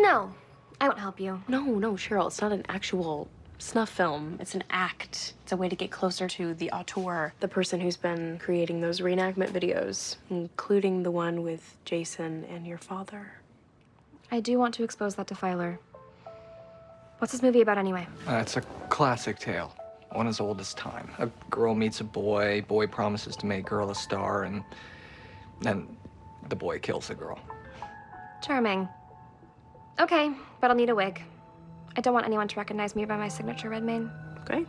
No, I won't help you. No, no, Cheryl, it's not an actual snuff film. It's an act. It's a way to get closer to the auteur, the person who's been creating those reenactment videos, including the one with Jason and your father. I do want to expose that to Filer. What's this movie about anyway? Uh, it's a classic tale, one as old as time. A girl meets a boy, boy promises to make girl a star, and then the boy kills the girl. Charming. Okay, but I'll need a wig. I don't want anyone to recognize me by my signature red mane. Okay.